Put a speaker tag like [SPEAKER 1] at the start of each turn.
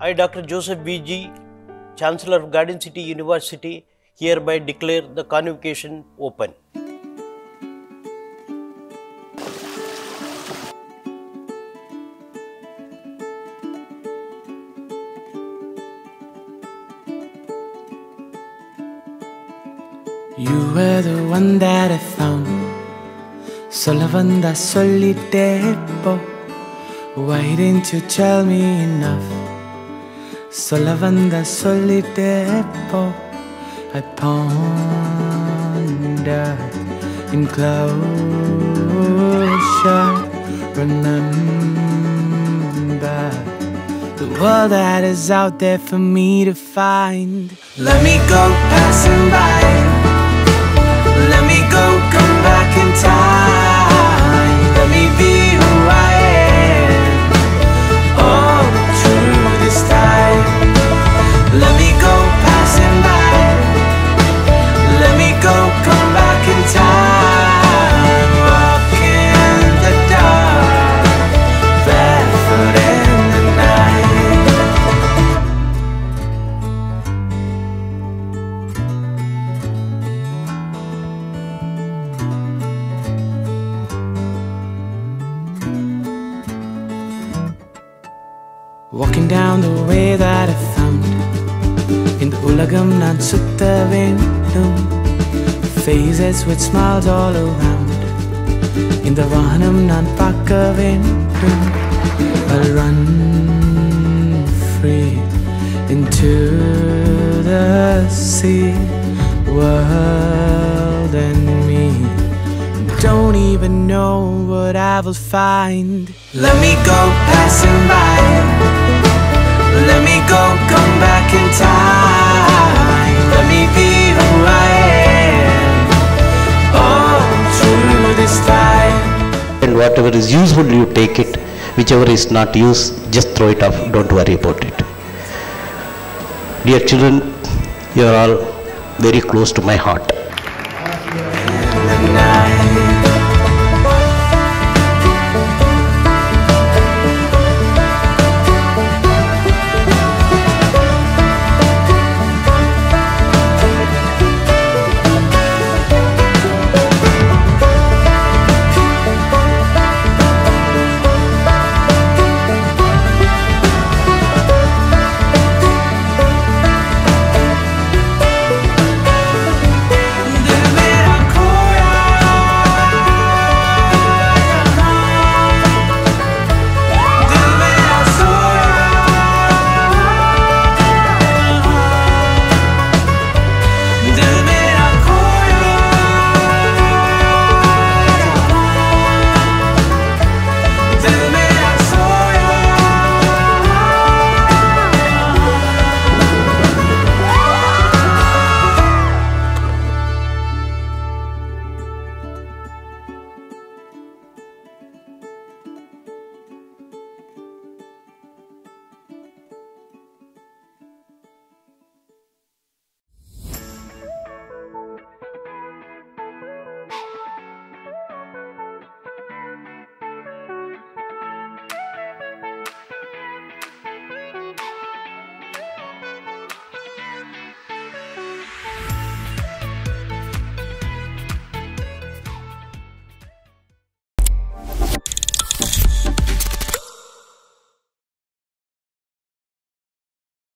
[SPEAKER 1] I, Dr. Joseph V.G., Chancellor of Garden City University, hereby declare the convocation open.
[SPEAKER 2] You were the one that I found சொல்ல வந்தா சொல்லிட்டே போ Why didn't you tell me enough சொல்ல வந்தா சொல்லிட்டே போ I ponder in closure Remember the world that is out there for me to find Let me go passing by Walking down the way that I found இந்த உலகம் நான் சுத்த வேண்டும் Faces with smiles all around இந்த வானம் நான் பார்க்க வேண்டும் I'll run free into the sea World and me don't even know what I will find. Let me go passing by.
[SPEAKER 3] And whatever is useful you take it. Whichever is not used just throw it off. Don't worry about it. Dear children you are all very close to my heart